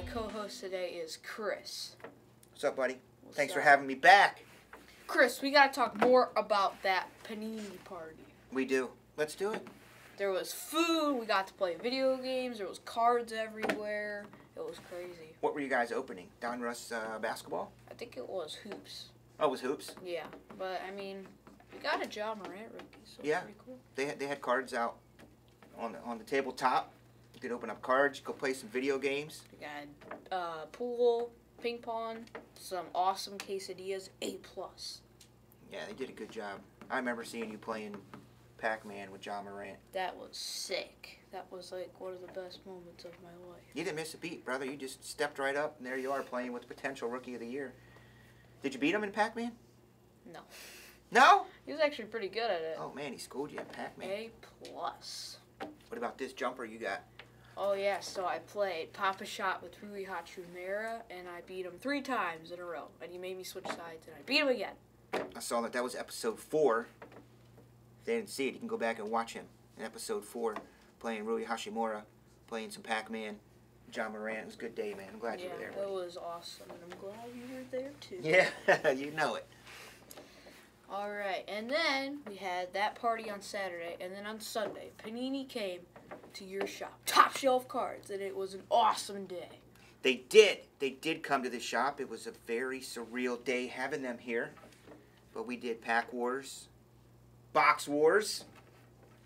my co-host today is Chris. What's up, buddy? What's Thanks for having me back. Chris, we gotta talk more about that panini party. We do. Let's do it. There was food. We got to play video games. There was cards everywhere. It was crazy. What were you guys opening? Donruss uh, basketball? I think it was hoops. Oh, it was hoops. Yeah, but I mean, we got a Ja Morant rookie, so Yeah. pretty cool. They had, they had cards out on the on the tabletop. You open up cards. You could play some video games. We got uh, pool, ping pong, some awesome quesadillas, A plus. Yeah, they did a good job. I remember seeing you playing Pac-Man with Ja Morant. That was sick. That was like one of the best moments of my life. You didn't miss a beat, brother. You just stepped right up, and there you are playing with the potential rookie of the year. Did you beat him in Pac-Man? No. No. He was actually pretty good at it. Oh man, he schooled you at Pac-Man. A plus. What about this jumper you got? Oh yeah, so I played Pop-A-Shot with Rui Hachimura, and I beat him three times in a row. And he made me switch sides, and I beat him again. I saw that that was episode four. If they didn't see it, you can go back and watch him in episode four, playing Rui Hachimura, playing some Pac-Man, Ja Morant. It was a good day, man. I'm glad yeah, you were there. it buddy. was awesome, and I'm glad you were there too. Yeah, you know it. All right, and then we had that party on Saturday, and then on Sunday, Panini came to your shop, top shelf cards, and it was an awesome day. They did. They did come to the shop. It was a very surreal day having them here. But we did Pack Wars, Box Wars.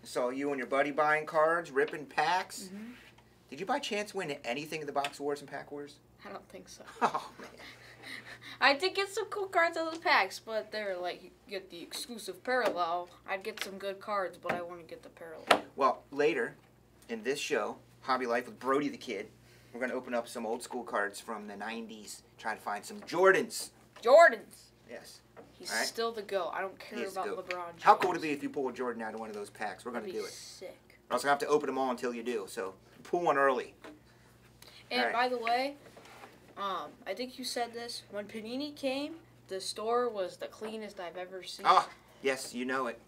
I saw you and your buddy buying cards, ripping packs. Mhm. Did you by chance win anything in the Box Wars and Pack Wars? I don't think so. Oh man. I did get some cool cards out of the packs, but they're like you get the exclusive parallel. I'd get some good cards, but I want to get the parallel. Well, later in this show, Hobby Life with Brody the Kid, we're going to open up some old school cards from the 90s, try to find some Jordans. Jordans. Yes. He's right. still the go. I don't care about goat. LeBron. James. How cool would it be if you pull a Jordan out of one of those packs? We're going to do it. Sick. Or else I have to open them all until you do. So pull one early. And Alright. by the way, um, I think you said this when Panini came. The store was the cleanest I've ever seen. Ah, yes, you know it.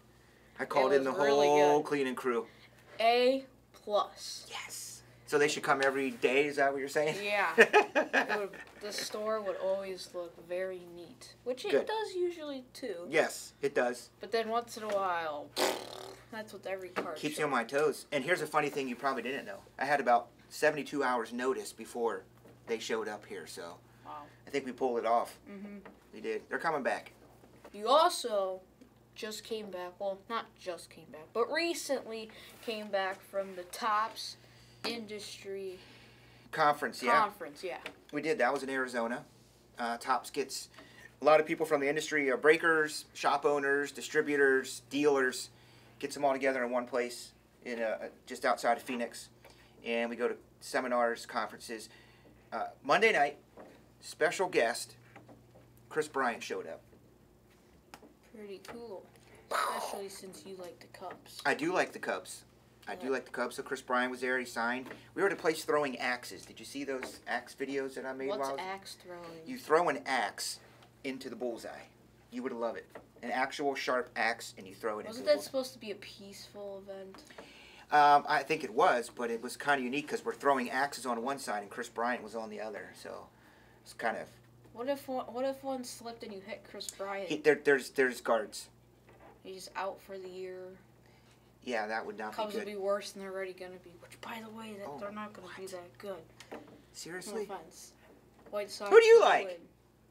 I called in the really whole good. cleaning crew. A plus. Yes. So they should come every day. Is that what you're saying? Yeah. Would, the store would always look very neat, which it Good. does usually too. yes, it does. But then once in a while, that's with every card. Keeps shop. you on my toes. And here's a funny thing you probably didn't know. I had about 72 hours notice before they showed up here. So Wow. I think we pulled it off. hmm We did. They're coming back. You also just came back. Well, not just came back, but recently came back from the Topps Industry Conference, yeah. Conference. Yeah. We did. That was in Arizona. Uh, Topps gets a lot of people from the industry, uh, breakers, shop owners, distributors, dealers, gets them all together in one place in uh, just outside of Phoenix, and we go to seminars, conferences. Uh, Monday night, special guest, Chris Bryant showed up. Pretty cool. Especially since you like the Cubs. I do like the Cubs. I do like the Cubs. So Chris Bryant was there. He signed. We were at a place throwing axes. Did you see those axe videos that I made? What's while I was- axe throwing? You throw an axe into the bullseye. You would love it. An actual sharp axe, and you throw it Wasn't into that bullseye. supposed to be a peaceful event? Um, I think it was, but it was kind of unique because we're throwing axes on one side and Chris Bryant was on the other. So it's kind of What if one, what if one slipped and you hit Chris Bryant? he, there, there's there's guards. He's out for the year. Yeah, that would not Cubs be will good. be worse than they're already going to be. Which, by the way, that Oh, they're not going to be that good. No Seriously? offense. White Sox. Who do you will like?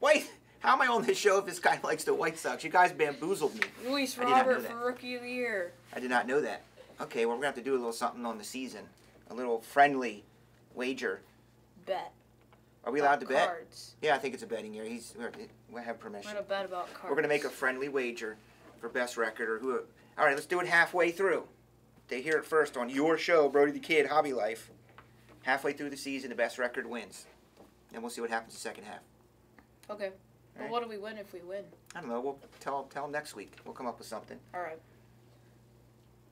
Wait, how am I on this show if this guy likes the White Sox? You guys bamboozled me. Luis I did not know Robert for Rookie of the Year. I did not know that. Okay, well we're gonna have to do a little something on the season, a little friendly wager. Bet. Are we allowed to bet? Cards. Yeah, I think it's a betting year. He's we have permission. We're going to bet about cards. We're gonna make a friendly wager for best record or who. All right, let's do it halfway through. They hear it first on your show, Brody the Kid Hobby Life. Halfway through the season, the best record wins, and we'll see what happens the second half. Okay. But Alright. what do we win if we win? I don't know. We'll tell tell 'em next week. We'll come up with something. All right.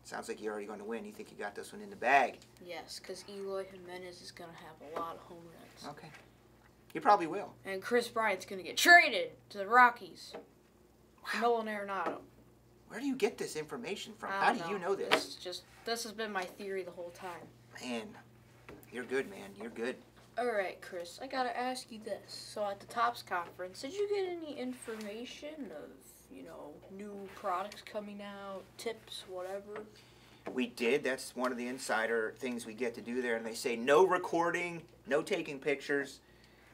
Sounds like you're already going to win. You think you got this one in the bag? Yes, because Eloy Jimenez is going to have a lot of home runs. Okay. You probably will. And Chris Bryant's going to get traded to the Rockies. Wow. Nolan Arenado. Where do you get this information from? How do you know This this? is just this has been my theory the whole time. Man, you're good, man. You're good. All right, Chris. I gotta ask you this. So at the Topps conference, did you get any information of you know new products coming out, tips, whatever? We did. That's one of the insider things we get to do there. And they say no recording, no taking pictures,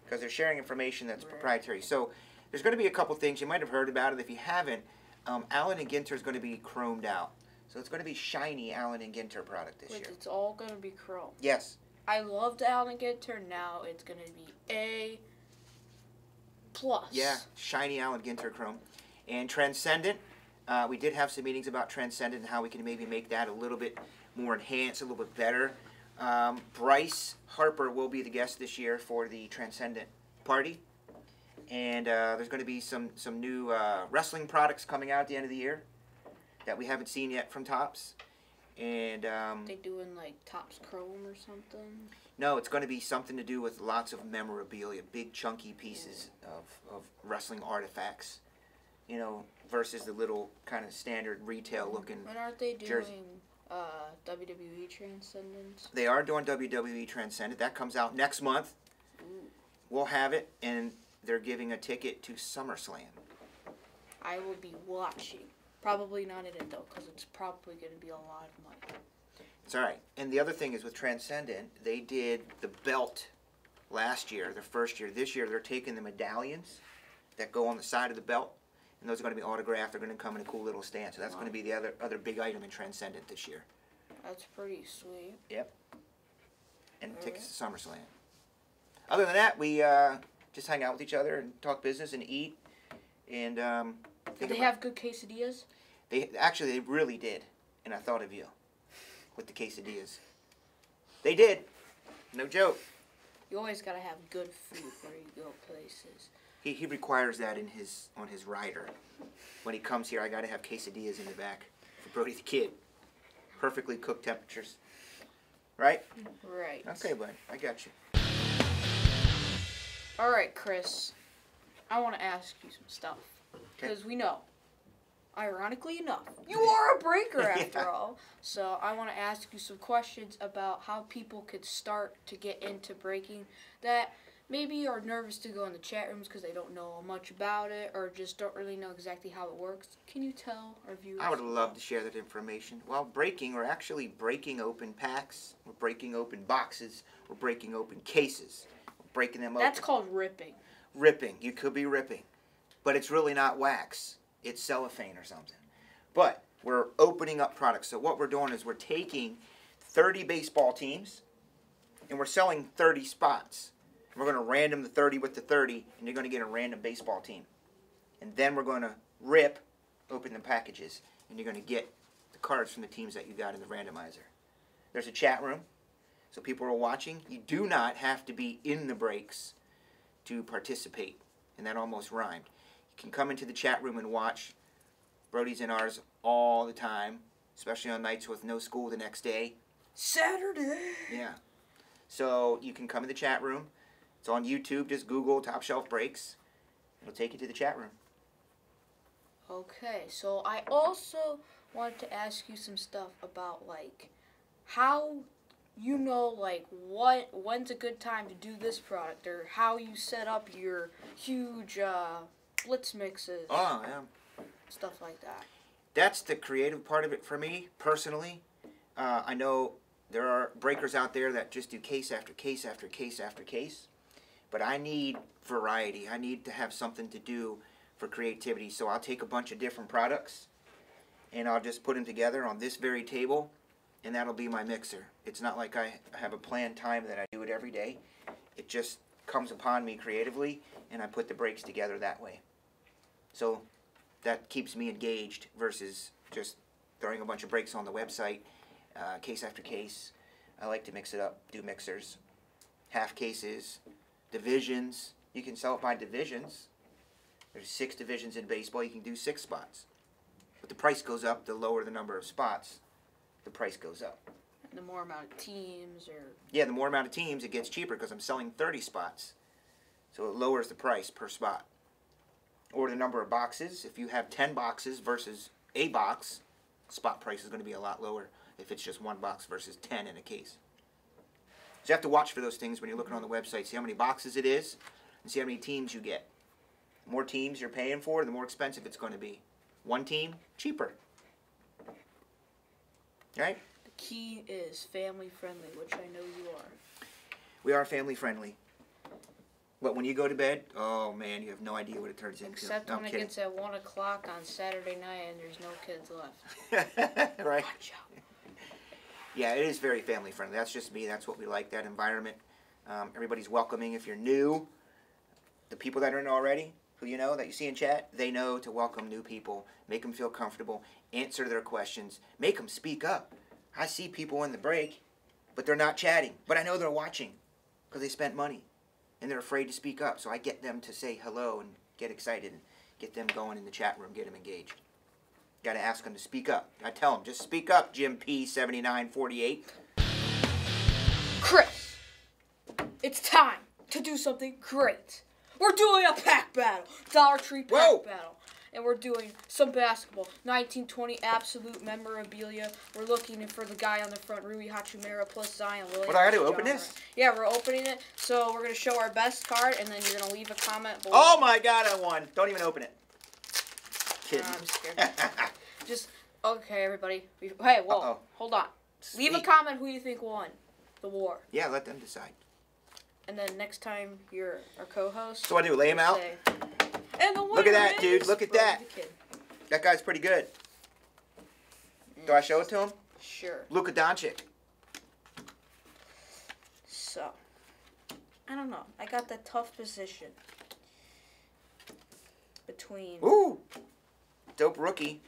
because they're sharing information that's Right. proprietary. So there's going to be a couple things. You might have heard about it. If you haven't, um, Allen and Ginter is going to be chromed out. So it's going to be shiny Allen and Ginter product this Which year. it's all gonna be chrome. Yes. I loved Allen and Ginter. Now it's gonna be A plus. Yeah, shiny Allen Ginter chrome. And Transcendent, uh, we did have some meetings about Transcendent and how we can maybe make that a little bit more enhanced, a little bit better. Um, Bryce Harper will be the guest this year for the Transcendent party. And uh, there's going to be some, some new uh, wrestling products coming out at the end of the year that we haven't seen yet from Topps. And um, They doing like Topps Chrome or something. no, it's going to be something to do with lots of memorabilia, big chunky pieces of, of wrestling artifacts, you know, versus the little kind of standard retail looking. When aren't they doing Jersey. uh, WWE Transcendence? They are doing WWE Transcendent. That comes out next month. Ooh. We'll have it, and they're giving a ticket to SummerSlam. I will be watching. Probably not in it though, because it's probably going to be a lot of money. It's all right. And the other thing is with Transcendent, they did the belt last year, their first year. This year, they're taking the medallions that go on the side of the belt, and those are going to be autographed. They're going to come in a cool little stand. So that's going to be the other other big item in Transcendent this year. That's pretty sweet. Yep. And Alright. tickets to SummerSlam. Other than that, we uh, just hang out with each other and talk business and eat. And um, think they have good quesadillas? they actually they really did, and I thought of you with the quesadillas. They did, no joke. You always gotta have good food where you go places. He, he requires that in his on his rider. When he comes here, I got to have quesadillas in the back for Brody the kid. Perfectly cooked temperatures. Right? Right. Okay, bud. I got you. All right, Chris. I want to ask you some stuff Okay. because we know, ironically enough, you are a breaker after Yeah. all. So I want to ask you some questions about how people could start to get into breaking that maybe are nervous to go in the chat rooms because they don't know much about it or just don't really know exactly how it works. Can you tell our viewers? I would love to share that information. While breaking, we're actually breaking open packs, we're breaking open boxes, we're breaking open cases, we're breaking them open. That's called ripping. ripping. You could be ripping, but it's really not wax. It's cellophane or something. But we're opening up products. So what we're doing is we're taking 30 baseball teams and we're selling 30 spots. And we're going to random the 30 with the 30 and you're going to get a random baseball team. And then we're going to rip open the packages and you're going to get the cards from the teams that you got in the randomizer. There's a chat room. So people are watching. You do not have to be in the breaks to participate, and that almost rhymed. You can come into the chat room and watch Brody's and ours all the time, especially on nights with no school the next day. Saturday. Yeah. So you can come in the chat room. It's on YouTube. Just Google Top Shelf Breaks. It'll take you to the chat room. Okay, so I also wanted to ask you some stuff about like how you know like what when's a good time to do this product or how you set up your huge uh, blitz mixes, Oh, yeah. stuff like that. That's the creative part of it for me, personally. Uh, I know there are breakers out there that just do case after case after case after case. But I need variety. I need to have something to do for creativity. So I'll take a bunch of different products and I'll just put them together on this very table and that'll be my mixer. It's not like I have a planned time that I do it every day. It just comes upon me creatively and I put the breaks together that way. So that keeps me engaged versus just throwing a bunch of breaks on the website, uh, case after case. I like to mix it up, do mixers, half cases, divisions. You can sell it by divisions. There's six divisions in baseball. You can do six spots. But the price goes up the lower the number of spots, the price goes up. And the more amount of teams or Yeah, the more amount of teams, it gets cheaper because I'm selling 30 spots. So it lowers the price per spot. Or the number of boxes. If you have 10 boxes versus a box, spot price is going to be a lot lower if it's just one box versus 10 in a case. You have to watch for those things when you're looking on the mm-hmm. website. See how many boxes it is, and see how many teams you get. The more teams you're paying for, the more expensive it's going to be. One team, cheaper. Right? The key is family friendly, which I know you are. We are family friendly. But when you go to bed, oh man, you have no idea what it turns into. Except No, when I'm it kidding. gets at 1 o'clock on Saturday night and there's no kids left. right? Yeah, it is very family friendly. That's just me. That's what we like. That environment. Um, everybody's welcoming. If you're new, the people that are in already, who you know that you see in chat, they know to welcome new people, make them feel comfortable, answer their questions, make them speak up. I see people in the break, but they're not chatting. But I know they're watching because they spent money and they're afraid to speak up. So I get them to say hello and get excited and get them going in the chat room, get them engaged. Got to ask them to speak up. I tell them, just speak up, Jim P7948. Chris, it's time to do something great. We're doing a pack battle, Dollar Tree pack Whoa. battle. And we're doing some basketball, 1920 absolute memorabilia. We're looking for the guy on the front, Rui Hachimura plus Zion Williams. What, I gotta open this? Yeah, we're opening it. So we're gonna show our best card, and then you're gonna leave a comment below. Oh my god, I won. Don't even open it. Kidding. I'm scared. Just okay, everybody. We- Hey, whoa, Uh-oh. hold on. Leave a comment who you think won the war, yeah, let them decide. and then next time you're our co-host. So what do I do, lay him out? say, and the Look at that, dude. Look at that. That guy's pretty good. Do I show it to him? Sure. Luka Doncic. So, I don't know. I got the tough position between Ooh. Dope rookie.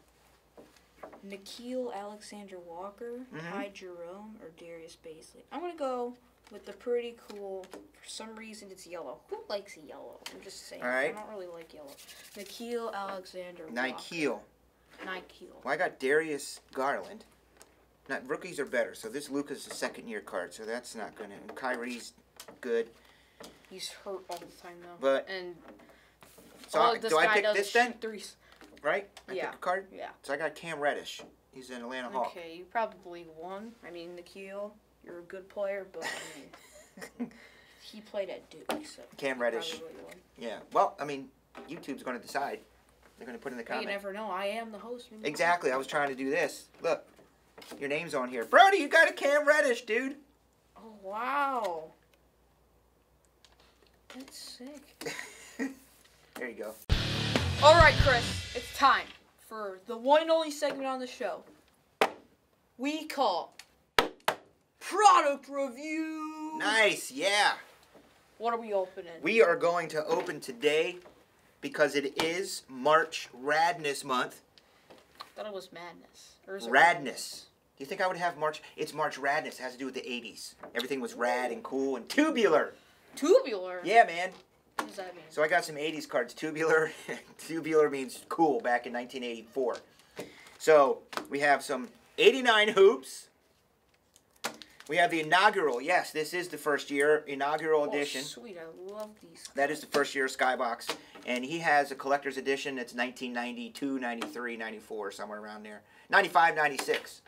Nickeil Alexander Walker, Mhm. Ty Jerome, or Darius Bazley. I'm gonna go with the pretty cool. For some reason, it's yellow. Who likes yellow? I'm just saying. All right. I don't really like yellow. Nickeil Alexander. Walker. Nickeil. Well, I got Darius Garland. Not rookies are better. So this Luka's is a second year card, so that's not gonna. And Kyrie's good. He's hurt all the time though. But- and So I- this do I pick does this then? threes. Right? I Yeah. pick a card. Yeah. So I got Cam Reddish. He's an Atlanta Hawk. Okay, you probably won. I mean, Nickeil, you're a good player, but I mean, he played at Duke, so Cam Reddish. Yeah. Well, I mean, YouTube's going to decide. They're going to put in the But you never know. I am the host. maybe- Exactly. I was trying to do this. Look, your name's on here. Brody, you got a Cam Reddish, dude. Oh wow, that's sick. there you go. All right, Chris, it's time for the one and only segment on the show. We call product review. Nice. Yeah. What are we opening? We are going to open today because it is March Radness month. I thought it was madness. Or is it Radness. Do you think I would have March? It's March Radness. It has to do with the 80s. Everything was rad and cool and tubular. Tubular. Yeah, man. What does that mean? So I got some 80s cards. Tubular. tubular means cool back in 1984. So we have some 89 hoops. We have the inaugural. Yes, this is the first year inaugural oh, edition. Oh, sweet. I love these. That is the first year Skybox. And he has a collector's edition that's 1992, 93, 94, somewhere around there. 95, 96.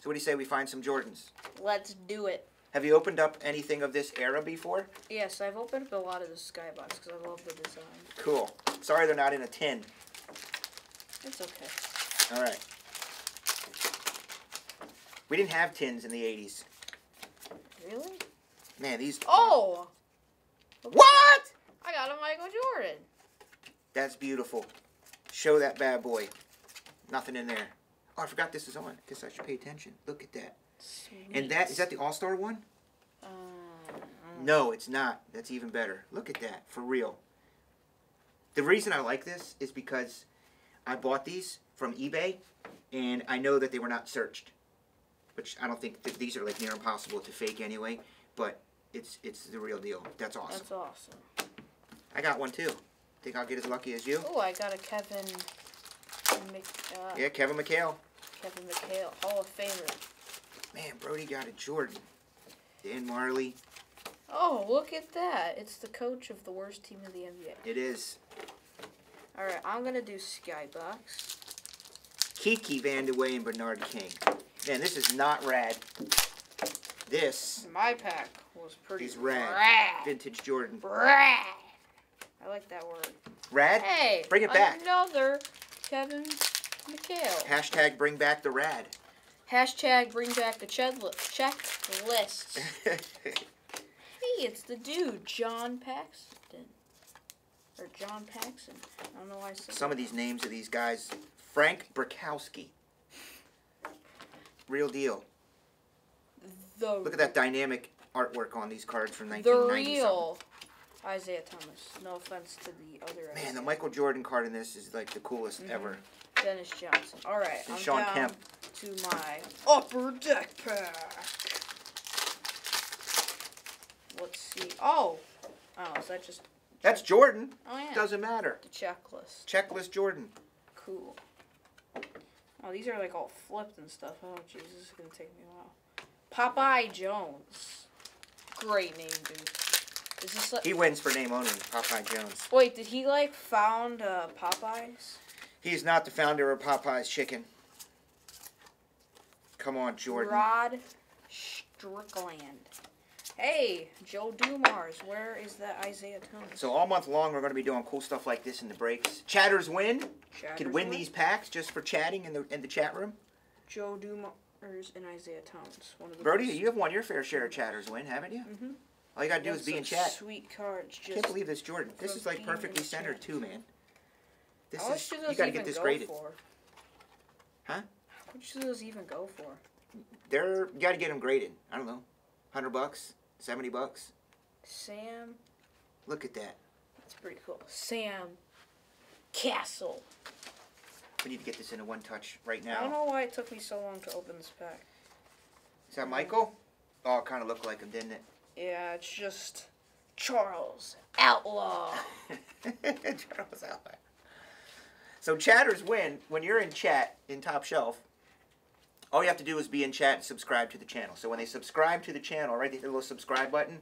So what do you say we find some Jordans? Let's do it. Have you opened up anything of this era before? Yes, I've opened up a lot of the skybox because I love the design. Cool. Sorry they're not in a tin. It's okay. All right. We didn't have tins in the 80s. Really? Man, these. Oh! What? I got a Michael Jordan. That's beautiful. Show that bad boy. Nothing in there. Oh, I forgot this is on. Guess I should pay attention. Look at that. Sweet. And that is that the All Star one? Uh, No, it's not. That's even better. Look at that, for real. The reason I like this is because I bought these from eBay, and I know that they were not searched. Which I don't think th- these are like near impossible to fake anyway. But it's it's the real deal. That's awesome. That's awesome. I got one too. Think I'll get as lucky as you? Oh, I got a Kevin. Mc, uh, Yeah, Kevin McHale. Kevin McHale, Hall of Famer. Man, Brody got a Jordan. Dan Majerle. Oh, look at that! It's the coach of the worst team in the NBA. It is. All right, I'm gonna do Skybox. Kiki Vandeweghe and Bernard King. Man, this is not rad. This My pack was pretty is rad. rad. Vintage Jordan. Rad. I like that word. Rad? Hey, Bring it back. Another Kevin McHale. Hashtag bring back the rad. Hashtag bring back the checklist. Hey, it's the dude, John Paxton. Or John Paxton. I don't know why I said Some of these names of these guys. Frank Brickowski. Real deal. the Look at that dynamic artwork on these cards from the 1990 something. real Isiah Thomas. No offense to the other Man, Isaiah. the Michael Jordan card in this is like the coolest Mhm. ever. Dennis Johnson. All right, And I'm Sean down Kemp. To my upper deck pack. Let's see. Oh, oh, is that just? That's Jordan. Oh yeah. Doesn't matter. the checklist. Checklist Jordan. Cool. Oh, these are like all flipped and stuff. Oh, Jesus, this is gonna take me a while. Popeye Jones. Great name, dude. Is this like? He wins for name only. Popeye Jones. Wait, did he like found uh, Popeyes? He's not the founder of Popeye's Chicken. Come on, Jordan. Rod Strickland. Hey, Joe Dumars. Where is that Isiah Thomas? So all month long, we're going to be doing cool stuff like this in the breaks. Chatters win. Chatters Could win win? these packs just for chatting in the in the chat room. Joe Dumars and Isiah Thomas. One of the Brody, best. you have won your fair share of chatters win, haven't you? Mhm. All you got to do is be in chat. Sweet cards. Just Can't believe this, Jordan. This is like perfectly centered too, man. This How is you got to get this graded. for? Huh? Much do those even go for? They're you got to get them graded. I don't know, hundred bucks, seventy bucks. Sam. Look at that. That's pretty cool. Sam Cassell. We need to get this into one touch right now. I don't know why it took me so long to open this pack. Is that Michael? Oh, it kind of looked like him, didn't it? Yeah, it's just Charles Outlaw. Charles Outlaw. So chatters win when you're in chat in Top Shelf. All you have to do is be in chat and subscribe to the channel. So when they subscribe to the channel, right, they hit the little subscribe button,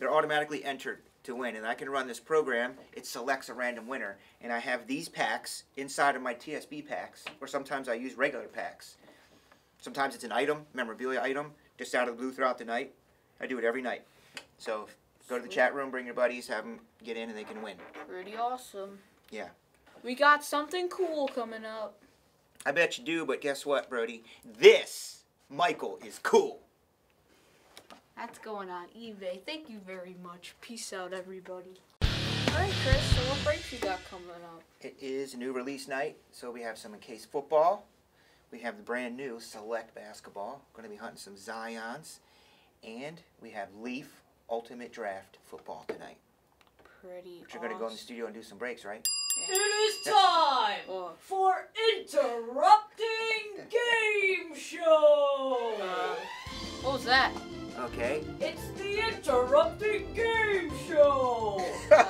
they're automatically entered to win. And I can run this program. It selects a random winner, and I have these packs inside of my TSB packs, or sometimes I use regular packs. Sometimes it's an item, memorabilia item, just out of the blue throughout the night. I do it every night. So go to the chat room, bring your buddies, have them get in, and they can win. Pretty awesome. Yeah. We got something cool coming up. I bet you do, but guess what, Brody? This Michael is cool. That's going on eBay. Thank you very much. Peace out, everybody. Alright, Chris, so what breaks you got coming up? It is new release night, so we have some encased football. We have the brand new Select basketball. Going to be hunting some Zions, and we have Leaf Ultimate Draft football tonight. Pretty But you're going to go in the studio and do some breaks, right? It is time Oh. for interrupting game show. Uh, what was that? Okay. it's the interrupting game show.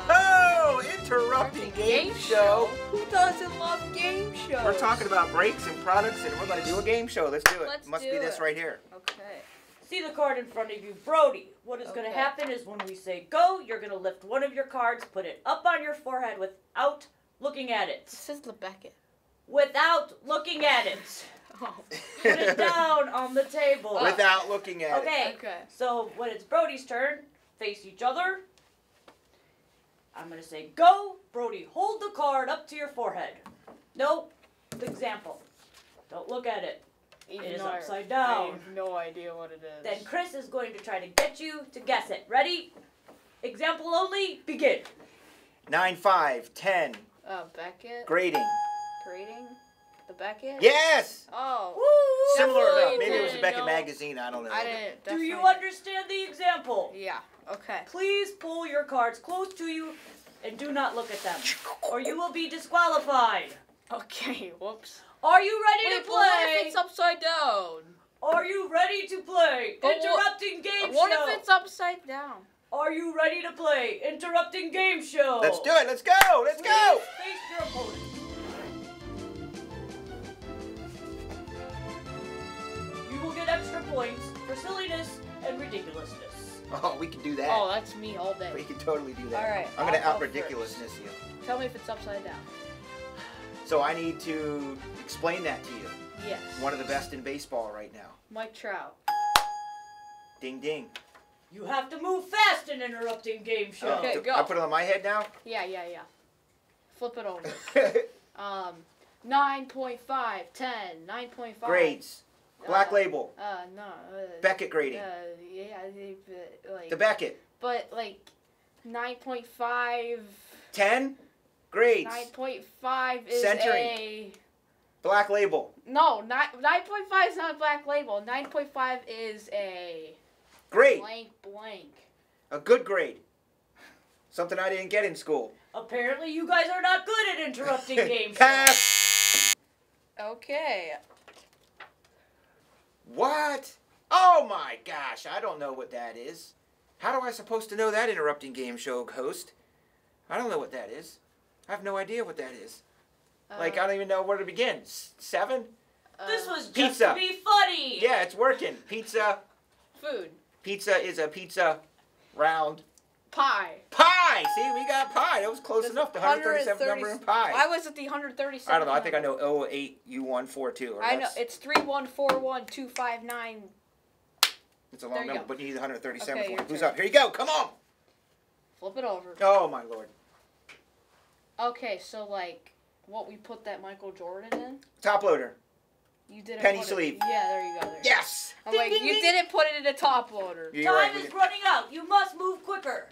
Oh, interrupting game show. Who doesn't love game shows? We're talking about breaks and products, and we're going to do a game show. Let's do it. Let's Must do be this right here. Okay. See the card in front of you, Brody. What is going to happen is when we say go, you're going to lift one of your cards, put it up on your forehead without looking at it. This is the Beckett. Without looking at it. Oh. Put it down on the table. Without looking at it. Okay. Okay. So when it's Brody's turn, face each other. I'm gonna say go. Brody, hold the card up to your forehead. Nope. Example. Don't look at it. Even is though I- upside I down. have no idea what it is. Then Chris is going to try to get you to guess it. Ready? Example only. Begin. Nine, five, ten. Uh, Beckett. Grading. Grading. The Beckett. Yes. Oh. Woo! Similar enough. Maybe it was a didn't Beckett know. magazine. I don't know. I didn't. Do you understand the example? Yeah. Okay. Please pull your cards close to you and do not look at them, or you will be disqualified. Okay. Whoops. Are you ready Wait, to but what play? if it's upside down? Are you ready to play? But what- Interrupting game What show. if it's upside down? Are you ready to play? Interrupting game show. Let's do it. Let's go. Let's go. Face your opponent. You will get extra points for silliness and ridiculousness. Oh, we can do that. Oh, that's me all day. We can totally do that. All right, I'm gonna I'll out go ridiculousness you. Tell me if it's upside down. So I need to explain that to you. Yes. One of the best in baseball right now. Mike Trout. Ding ding. You have to move fast in interrupting game show. Okay, go. I put it on my head now. Yeah, yeah, yeah. Flip it over. Um, 9.5, 10, 9.5. Grades. Black uh, label. Uh, no. Uh, Beckett grading. Uh, yeah, uh, like. The Beckett. But like, 9.5. 10 grades. 9.5 is Centering. a. Black label. No, nine nine point five is not a black label. Nine point five is a Grade. blank blank. A good grade. Something I didn't get in school. Apparently, you guys are not good at interrupting game show. Pass. Okay. What? Oh my gosh, I don't know what that is. How am I supposed to know that interrupting game show host? I don't know what that is. I have no idea what that is. Like, I don't even know where to begin. S- Seven? uh, This was just Pizza. to be funny. Yeah, it's working. Pizza. food Pizza is a pizza round pie. pie. See, we got pie. That was close That's enough. The 137th number in pie. Why was it the 137? I don't know. I think I know 008U142. Or I know it's three one four one two five nine. It's a long number, go. but you need the 137th Okay, one. Who's turn. up? Here you go. Come on. Flip it over. Oh my lord. Okay, so like what we put that Michael Jordan in. Top loader. You didn't. Penny put sleeve. It, yeah, there you go. There. Yes. I'm Ding, like, ding, you ding. didn't put it in a top loader. You're. Time we is did- running out. You must move quicker.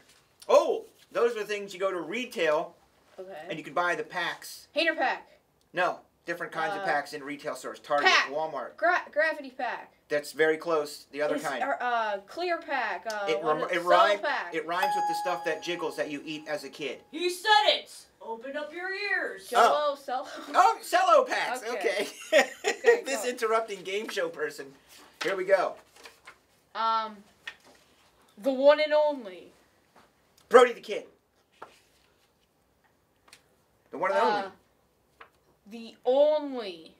Oh, those are the things you go to retail Okay. and you can buy the packs. Hater pack. No, different kinds of Uh, packs in retail stores. Target, pack. Walmart. Gra- gravity pack. That's very close. The other Is- kind. or, uh, clear pack. Uh, It, what rem- it, rhyme- pack. it rhymes with the stuff that jiggles that you eat as a kid. He said it. Open up your ears. Jello, cell. Oh, cello packs. Okay. Okay. Okay, this go. interrupting game show person. Here we go. Um, the one and only. Brody the Kid. The one and Uh, only. the only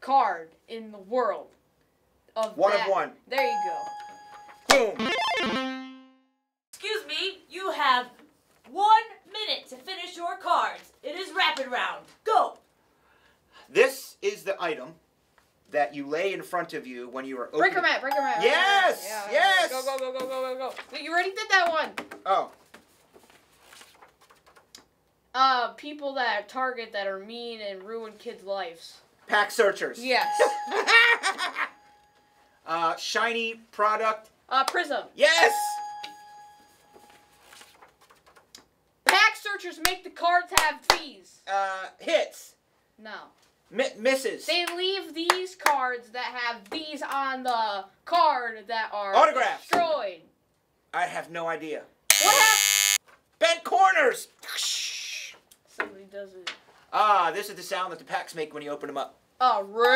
card in the world of One of one. There you go. Boom. Excuse me. You have one minute to finish your cards. It is rapid round. Go. This is the item that you lay in front of you when you are opening. Breaker mat, breaker mat. Yes, Yeah, yes. Go, go, go, go, go, go, go. Wait, you already did that one. Oh, Uh, people that Target that are mean and ruin kids' lives. pack searchers. Yes. uh, shiny product. Uh, Prism. Yes. Pack searchers make the cards have fees. Uh, hits. No. Mi- misses. They leave these cards that have these on the card that are Autographs. destroyed. I have no idea. What happened? Bent corners. Somebody does it. Ah, this is the sound that the packs make when you open them up. Uh, rip,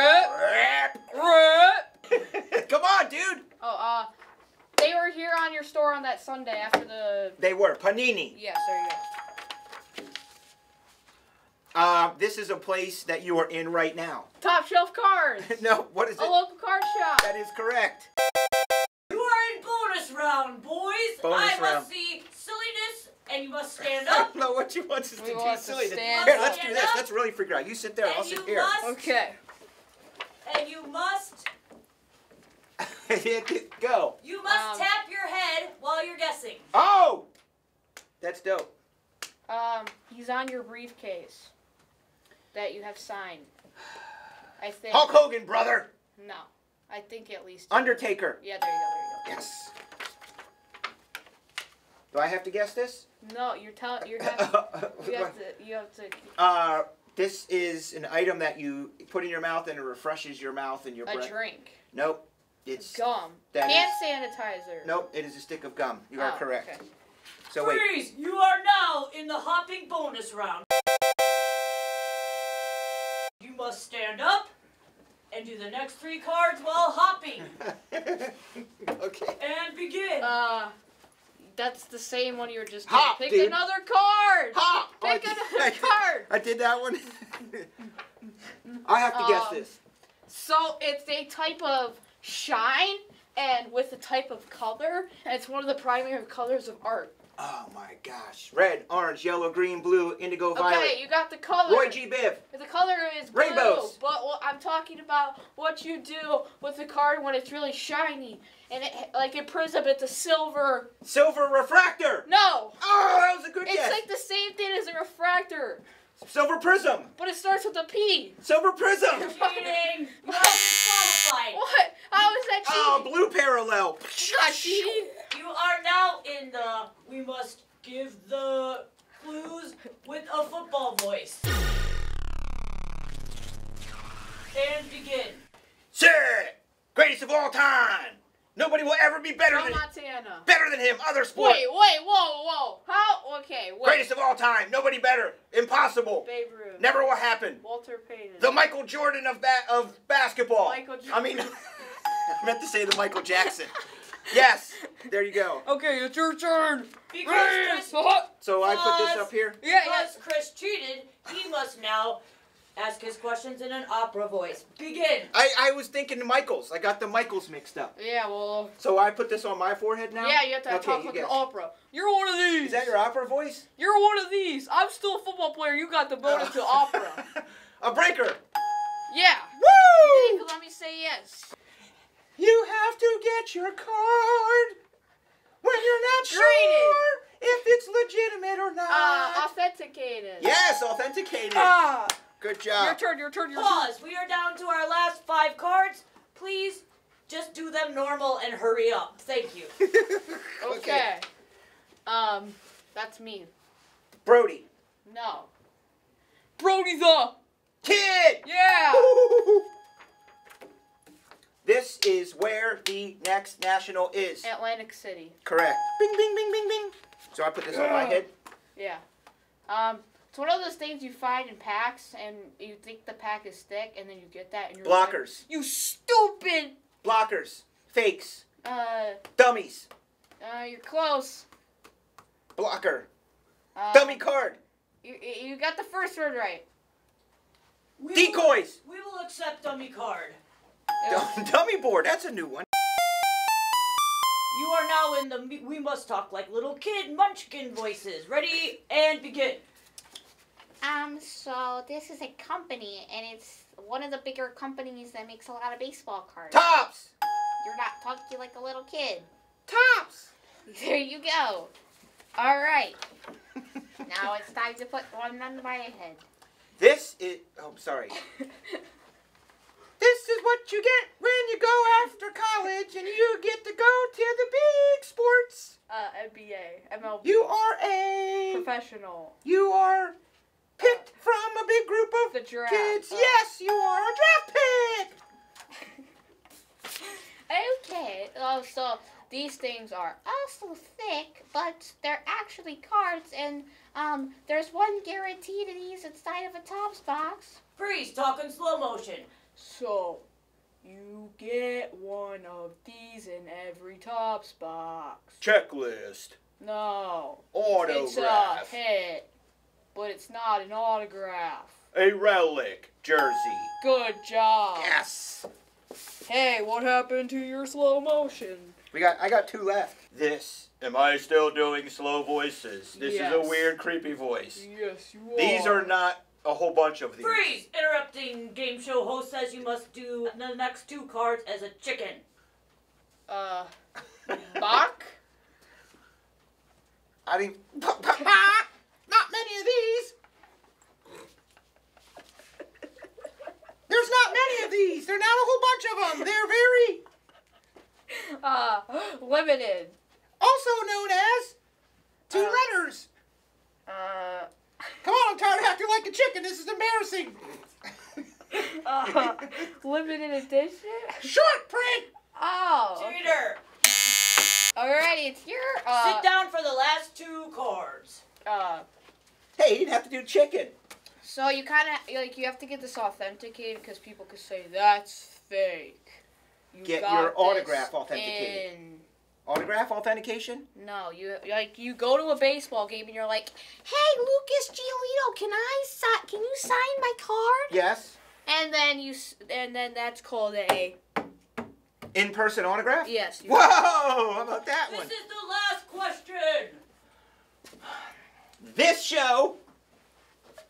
rip. Come on, dude. Oh, uh, they were here on your store on that Sunday after the. They were Panini. Yes, there you go. Uh, this is a place that you are in right now. Top shelf cards. no, what is A it? local card shop. That is correct. You are in bonus round, boys. Bonus I round. must see silliness, and you must stand up. no, what you want us to We do want to silly. stand Here, let's do this. up. Let's really figure out. You sit there. and I'll sit here. must. Okay. And you must. Go. You must Um, tap your head while you're guessing. Oh, that's dope. Um, he's on your briefcase that you have signed. I think. Hulk Hogan, brother. No, I think at least. Undertaker. Yeah, there you go. There you go. Yes. Do I have to guess this? No, you're telling. You have. You have to. You have to. uh, this is an item that you put in your mouth and it refreshes your mouth and your A breath. drink. Nope. It's Gum. that Hand sanitizer. nope. It is a stick of gum. You are Oh, correct. okay. So wait. Freeze! You are now in the hopping bonus round. You must stand up and do the next three cards while hopping. okay. And begin. Uh, that's the same one you were just. Hop, Pick dude. another card. Ha! Oh, Pick did- another I card. I did that one. I have to guess Um, this. So it's a type of shine, and with the type of color, and it's one of the primary colors of art. Oh my gosh. Red, orange, yellow, green, blue, indigo, violet. Okay, you got the color. Roy G. Biv. The color is blue, Rainbows. but what I'm talking about what you do with the card when it's really shiny and it like it prism. It's a silver. Silver refractor. No, Oh, that was a good it's guess. like the same thing as a refractor, Silver prism. but it starts with a P. Silver prism. Cheating! You are disqualified! What? How is that cheating? Oh, ah, blue parallel. It's not cheating. You are now in the we must give the clues with a football voice. And begin. Sir, greatest of all time. Nobody will ever be better Joe than Montana. better than him. Other sport. Wait, wait, whoa, whoa. How? Okay, wait. Greatest of all time. Nobody better. Impossible. Babe Ruth. Never will happen. Walter Payton. The Michael Jordan of ba- of basketball. Michael Jordan. I mean, I meant to say the Michael Jackson. Yes, there you go. Okay, it's your turn. Because Chris, So I put this up here. Yeah, yeah. because Chris cheated, he must now ask his questions in an opera voice. Begin. I, I was thinking Michaels. I got the Michaels mixed up. Yeah, well. So I put this on my forehead now. Yeah, you have to Okay, talk like an opera. You're one of these. Is that your opera voice? You're one of these. I'm still a football player. You got the bonus to opera. A breaker. Yeah. Woo! You let me say yes. You have to get your card when you're not Graded. sure if it's legitimate or not. Uh, authenticated. yes, authenticated. Ah. Good Your job. turn. Your turn. Your turn. Pause. We are down to our last five cards. Please just do them normal and hurry up. Thank you. Okay. Um, that's me. Brody. No. Brody the. Kid. Yeah. This is where the next national is. Atlantic City. Correct. Bing, bing, bing, bing, bing. So I put this on my head. Yeah. Um, it's one of those things you find in packs, and you think the pack is thick, and then you get that, and you're like, Blockers. you stupid. Blockers. Fakes. Uh, Dummies. uh, you're close. Blocker. Uh, Dummy card. You, you got the first word right. We Will, Decoys. we will accept dummy card. Dummy board. That's a new one. You are now in the we must talk like little kid munchkin voices. Ready and begin. Um, so this is a company, and it's one of the bigger companies that makes a lot of baseball cards. Topps. You're not talking like a little kid. Topps. There you go. All right. now it's time to put one on my head. This is. Oh, sorry. This is what you get when you go after college and you get to go to the big sports. Uh, NBA, MLB. You are a. professional. You are picked from a big group of The draft. kids. Uh, Yes, you are a draft pick. Okay, oh, so these things are also thick, but they're actually cards, and um, there's one guarantee to these inside of a Topps box. Freeze. Talk in slow motion. So, you get one of these in every Topps box. Checklist. No. It's a Autograph. hit, but it's not an autograph. A relic. Jersey. Good job. Yes. Hey, what happened to your slow motion? We got. I got two left. This. Am I still doing slow voices? This is a weird, creepy voice. Yes, you are. These are not a whole bunch of these. Freeze. Interrupting game show host says you must do the next two cards as a chicken. Uh, Bach? I didn't. not many of these. There's not many of these. There's not a whole bunch of them. They're very Uh, limited. also known as two Uh. letters. Uh, Come on, I'm tired of acting like a chicken. This is embarrassing. uh, limited edition? Short print. Oh. Cheater. Alrighty, it's your, uh, Sit down for the last two cards. uh, Hey, you didn't have to do chicken. so you kind of, like, you have to get this authenticated because people could say, that's fake. You Get your autograph authenticated. in- Autograph authentication. No, you like you go to a baseball game and you're like, Hey, Lucas Giolito, can I si- Can you sign my card? Yes. and then you and then that's called a In-person autograph? Yes. you- Whoa! How about that This one? This is the last question. This show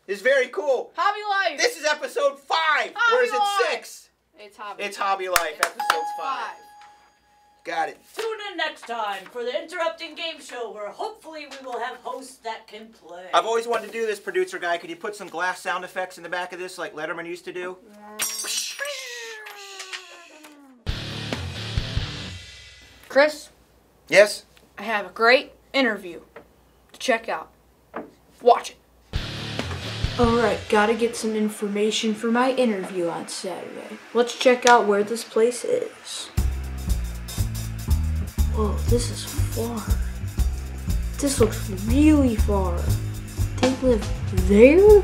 is very cool. Hobby Life. This is episode five, or is it Hobby Life. six? it's Hobby. It's Hobby Life, episode five. Got it. Tune in next time for the Interrupting Game Show, where hopefully we will have hosts that can play. I've always wanted to do this, producer guy. Could you put some glass sound effects in the back of this, like Letterman used to do? Chris, Yes. I have a great interview to check out. Watch it. Alright, gotta get some information for my interview on Saturday. Let's check out where this place is. Whoa, this is far. This looks really far. They live there?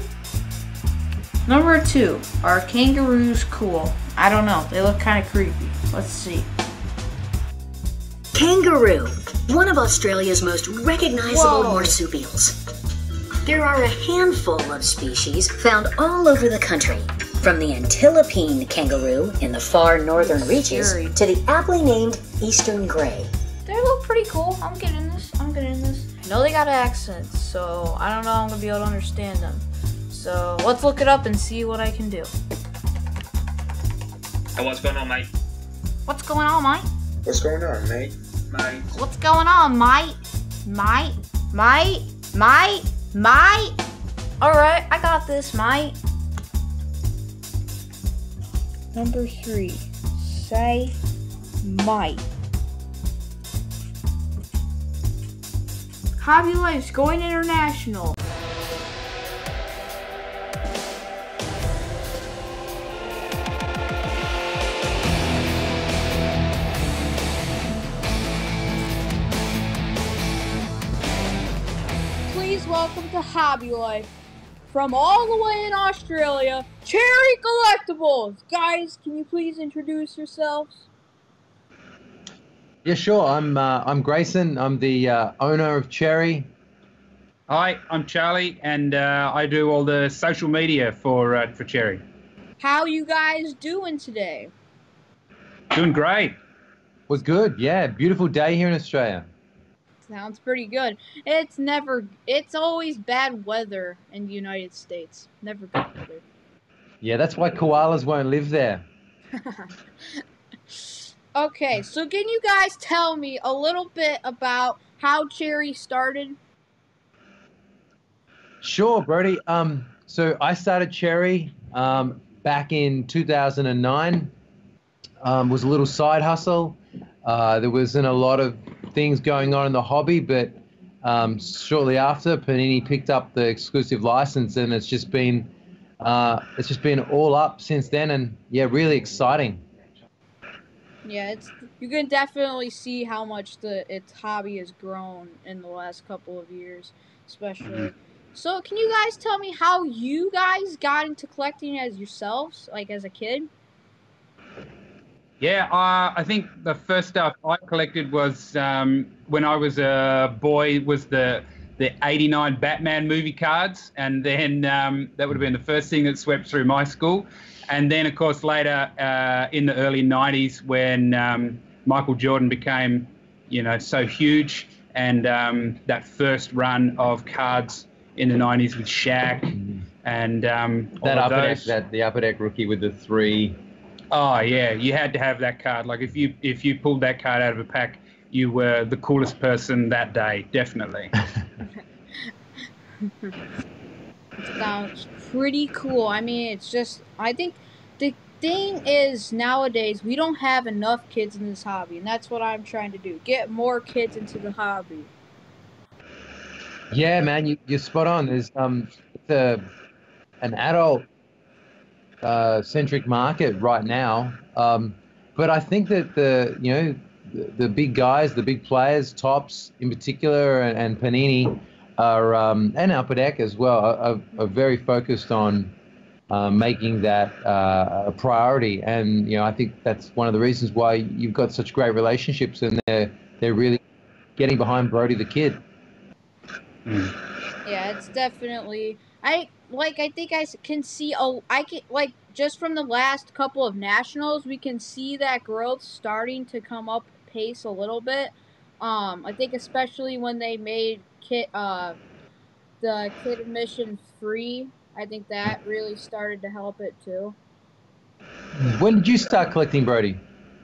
Number two, are kangaroos cool? I don't know. They look kind of creepy. Let's see. Kangaroo, one of Australia's most recognizable Whoa. marsupials. There are a handful of species found all over the country, from the Antilopine kangaroo in the far northern reaches to the aptly named eastern gray. They look pretty cool. I'm getting this. I'm getting this. I know they got accents, so I don't know I'm gonna be able to understand them. So let's look it up and see what I can do. Hey, what's going on, mate? What's going on, mate? What's going on, mate? Mate. What's going on, mate? Mate? Mate? Mate? Mate? Alright, I got this, mate. Number three. Say might. Hobby Life's going international. To Hobby Life from all the way in Australia, Cherry Collectables. Guys, can you please introduce yourselves? Yeah, sure. I'm uh, I'm Grayson. I'm the uh, owner of Cherry. Hi, I'm Charlie, and uh, I do all the social media for uh, for Cherry. How you guys doing today? Doing great. Was good. Yeah, beautiful day here in Australia. Sounds pretty good. It's never it's always bad weather in the United States. Never good weather. Yeah, that's why koalas won't live there. Okay, so can you guys tell me a little bit about how Cherry started? Sure, Brody. Um, so I started Cherry um, back in 2009. Um, was a little side hustle. Uh, there wasn't a lot of things going on in the hobby, but um, shortly after, Panini picked up the exclusive license, and it's just been uh, it's just been all up since then, and yeah, really exciting. Yeah, it's you can definitely see how much the its hobby has grown in the last couple of years, especially. So, can you guys tell me how you guys got into collecting as yourselves, like as a kid? Yeah, uh, I think the first stuff I collected was um, when I was a boy. Was the the '89 Batman movie cards, and then um, that would have been the first thing that swept through my school. And then, of course, later uh, in the early '90s, when um, Michael Jordan became, you know, so huge, and um, that first run of cards in the '90s with Shaq and um, That upper deck, that the upper deck rookie with the three. Oh yeah, you had to have that card. Like if you if you pulled that card out of a pack, you were the coolest person that day, definitely. Sounds pretty cool. I mean, it's just I think the thing is nowadays we don't have enough kids in this hobby, and that's what I'm trying to do: get more kids into the hobby. Yeah, man, you, you're spot on. There's um, it's a, an adult uh, centric market right now, um, but I think that the you know the, the big guys, the big players, Topps in particular, and, and Panini are um, and Upper Deck as well are, are, are very focused on uh, making that uh, a priority, and you know I think that's one of the reasons why you've got such great relationships, and they're they're really getting behind Brody the Kid. Yeah, it's definitely. I like I think I can see oh I can like just from the last couple of nationals we can see that growth starting to come up pace a little bit. Um, I think especially when they made kit uh the kid admission free. I think that really started to help it too. When did you start collecting, Brody?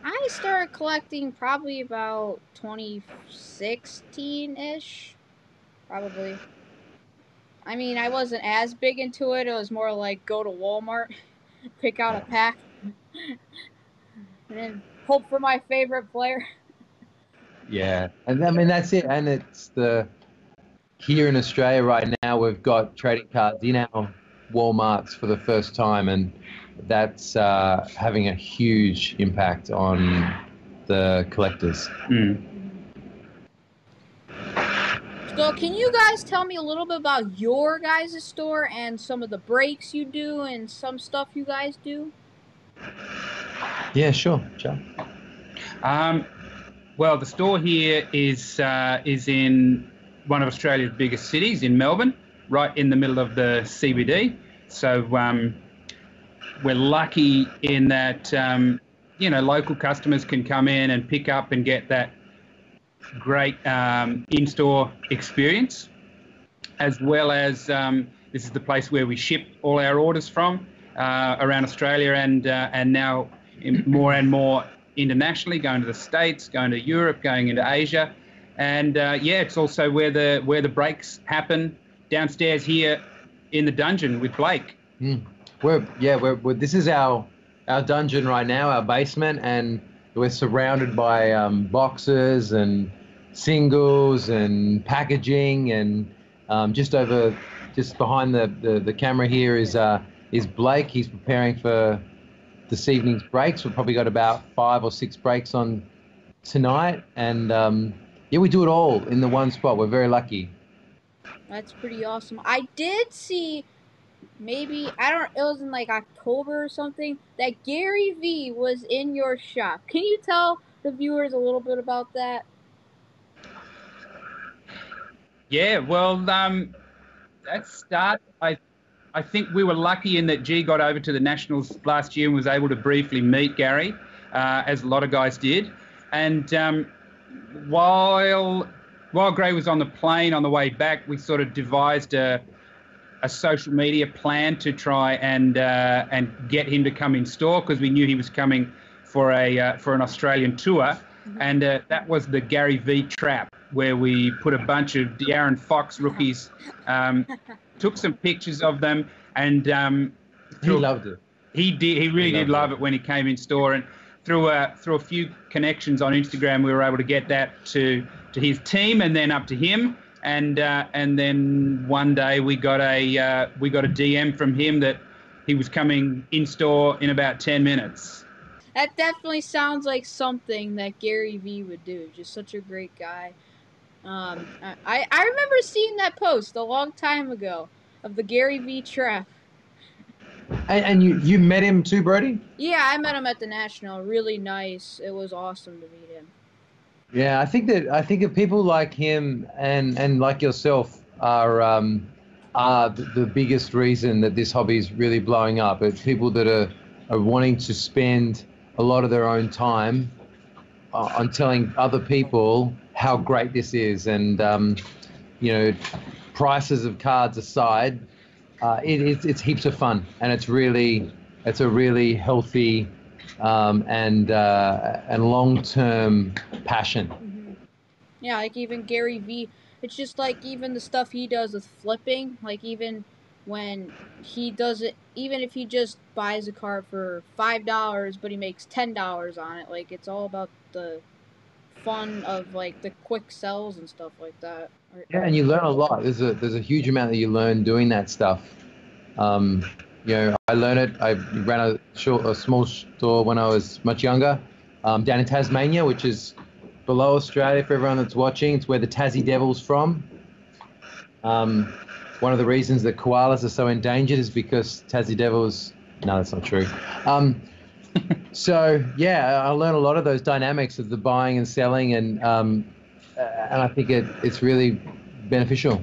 I started collecting probably about 2016 ish. Probably. I mean, I wasn't as big into it. It was more like go to Walmart, pick out a pack, and then hope for my favorite player. Yeah, and I mean that's it. And it's the here in Australia right now we've got trading cards in our WalMarts for the first time, and that's uh, having a huge impact on the collectors. Mm. So, can you guys tell me a little bit about your guys' store and some of the breaks you do and some stuff you guys do? Yeah, sure, Joe. Um, well, the store here is uh, is in one of Australia's biggest cities, in Melbourne, right in the middle of the CBD. So um, we're lucky in that um, you know local customers can come in and pick up and get that great um, in-store experience, as well as um, this is the place where we ship all our orders from uh, around Australia and uh, and now more and more internationally, going to the states, going to Europe, going into Asia, and uh, yeah, it's also where the where the breaks happen downstairs here in the dungeon with Blake. We're yeah, we're, we're this is our our dungeon right now, our basement, and we're surrounded by um, boxes and singles and packaging, and um, just over, just behind the, the, the camera here is uh, is Blake. He's preparing for this evening's breaks. We've probably got about five or six breaks on tonight, and um, yeah, we do it all in the one spot. We're very lucky. That's pretty awesome. I did see maybe I don't it was in like October or something that Gary V was in your shop. Can you tell the viewers a little bit about that? Yeah, well, um, that start. I, I think we were lucky in that G got over to the Nationals last year and was able to briefly meet Gary, uh, as a lot of guys did. And um, while while Gray was on the plane on the way back, we sort of devised a a social media plan to try and uh, and get him to come in store because we knew he was coming for a uh, for an Australian tour, and uh, that was the Gary V trap where we put a bunch of De'Aaron Fox rookies, um, took some pictures of them, and um, He loved it. he did. He really He did love it. it when he came in store, and through a through a few connections on Instagram, we were able to get that to to his team, and then up to him, and uh, and then one day we got a uh, we got a DM from him that he was coming in store in about ten minutes. That definitely sounds like something that Gary V would do. Just such a great guy. Um, I, I remember seeing that post a long time ago of the Gary V trap. And, and you you met him too, Brody? Yeah, I met him at the National. Really nice. It was awesome to meet him. Yeah, I think that I think that people like him and and like yourself are um, are the, biggest reason that this hobby is really blowing up. It's people that are are wanting to spend a lot of their own time on telling other people how great this is, and um, you know, prices of cards aside, uh, it, it's it's heaps of fun, and it's really it's a really healthy um, and uh, and long-term passion. hmm Yeah, like even Gary V. It's just like even the stuff he does with flipping. Like even when he does it, even if he just buys a car for five dollars, but he makes ten dollars on it. Like it's all about the fun of like the quick sells and stuff like that. Yeah, and you learn a lot. There's a there's a huge amount that you learn doing that stuff. Um, you know, I learned it. I ran a short, a small store when I was much younger, um, down in Tasmania, which is below Australia for everyone that's watching. It's where the Tassie Devil's from. Um, one of the reasons that koalas are so endangered is because Tassie Devils. No, that's not true. Um, so yeah, I learned a lot of those dynamics of the buying and selling, and um, uh, and I think it, it's really beneficial.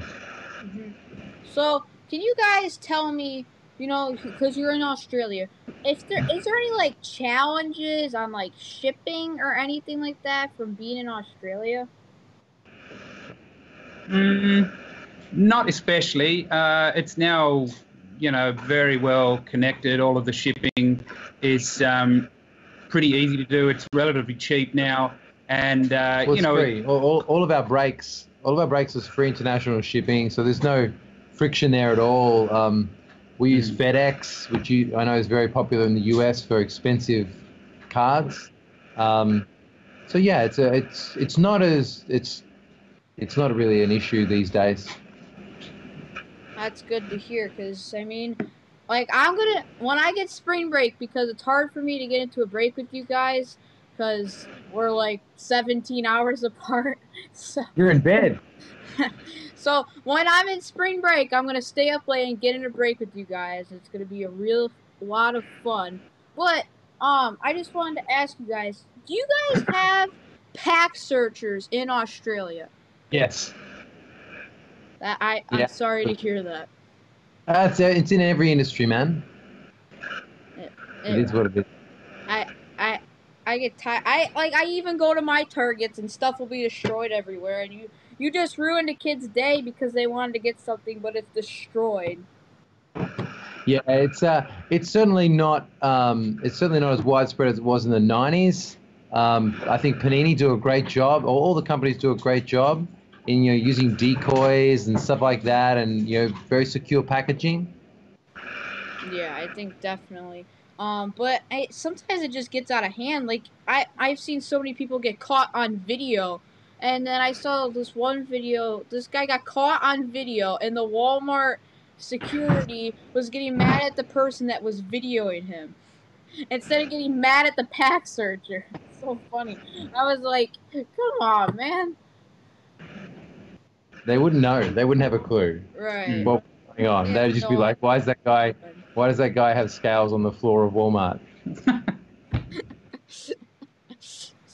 So can you guys tell me, you know, because you're in Australia, Is there is there any like challenges on like shipping or anything like that from being in Australia? Mm, not especially. Uh, it's now, you know, very well connected. All of the shipping is um, pretty easy to do. It's relatively cheap now, and uh, Well, you know, free. All, all, all of our breaks, all of our breaks is free international shipping, so there's no friction there at all. Um, we use FedEx, which you, I know is very popular in the US for expensive cards. Um, so yeah, it's a, it's it's not as it's it's not really an issue these days. That's good to hear, because I mean, like I'm gonna when I get spring break because it's hard for me to get into a break with you guys because we're like 17 hours apart. So. You're in bed. So when I'm in spring break, I'm gonna stay up late and get in a break with you guys. It's gonna be a real lot of fun. But um, I just wanted to ask you guys: Do you guys have pack searchers in Australia? Yes. That I I'm Yeah. sorry to hear that. Uh, it's, in every industry, man. It It- is what it is. I I I get tired. I like I even go to my targets and stuff will be destroyed everywhere, and you you just ruined a kid's day because they wanted to get something, but it's destroyed. Yeah, it's uh, it's certainly not um, it's certainly not as widespread as it was in the '90s. Um, I think Panini do a great job. All, all the companies do a great job in you know using decoys and stuff like that, and you know very secure packaging. Yeah, I think definitely. Um, but I, sometimes it just gets out of hand. Like I I've seen so many people get caught on video, and then I saw this one video. This guy got caught on video, and the Walmart security was getting mad at the person that was videoing him instead of getting mad at the pack searcher. It's so funny. I was like, come on, man. They wouldn't know. They wouldn't have a clue Right. what was going on. Yeah, They'd just be like, "Why is that guy? Why does that guy have scales on the floor of Walmart?"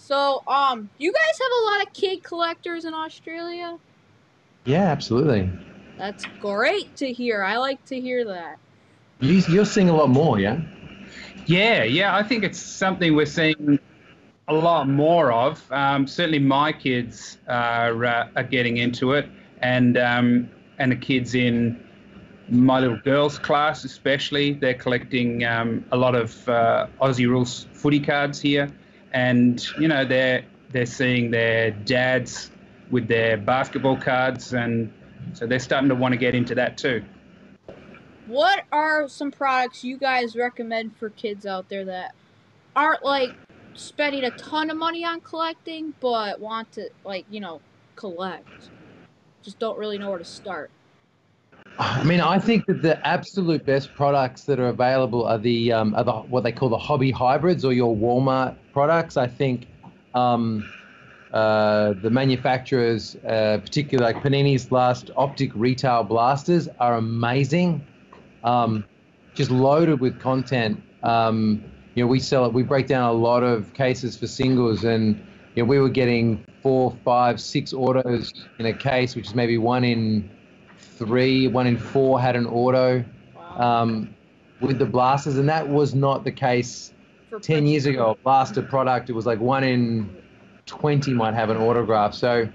So, um, you guys have a lot of kid collectors in Australia? Yeah, absolutely. That's great to hear. I like to hear that. You, you're seeing a lot more, yeah. Yeah, yeah, I think it's something we're seeing a lot more of. Um, certainly, my kids are uh, are getting into it, and um, and the kids in my little girls' class, especially, they're collecting um, a lot of uh, Aussie rules footy cards here, and you know they're they're seeing their dads with their basketball cards, and so they're starting to want to get into that too. What are some products you guys recommend for kids out there that aren't like spending a ton of money on collecting, but want to like you know collect? Just don't really know where to start. I mean, I think that the absolute best products that are available are the, um, are the what they call the hobby hybrids or your Walmart products. I think um, uh, the manufacturers, uh, particularly like Panini's last optic retail blasters, are amazing. Um, just loaded with content. Um, you know, we sell it. We break down a lot of cases for singles, and you know, we were getting four, five, six autos in a case, which is maybe one in three, one in four had an auto um, with the blasters, and that was not the case For 10 years ago. A blaster product, it was like one in 20 might have an autograph. So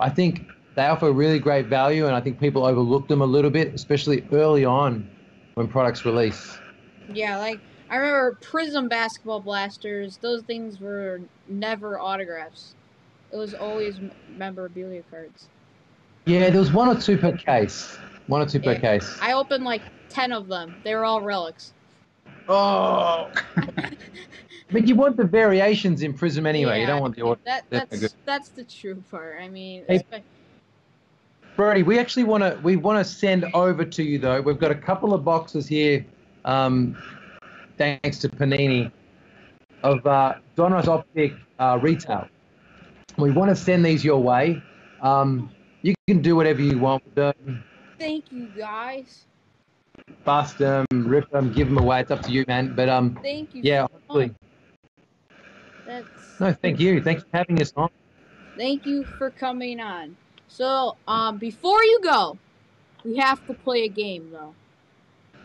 I think they offer really great value, and I think people overlook them a little bit, especially early on when products release. Yeah, like I remember Prism basketball blasters. Those things were never autographs. It was always memorabilia cards. Yeah, there was one or two per case. One or two per Yeah. case. I opened like ten of them. They were all relics. Oh! but you want the variations in Prism anyway. You don't want the order. That That's that's that's the true part. I mean, Hey, Brody, we actually want to we want to send over to you though. We've got a couple of boxes here, um, thanks to Panini, of uh, Donruss Optic uh, retail. We want to send these your way. Um, you can do whatever you want with them. thank you guys. Bust them, rip them, give them away. It's up to you, man. But um, Thank you. yeah, hopefully. That's No, thank you. Thanks for having us on. thank you for coming on. So, um, before you go, We have to play a game though.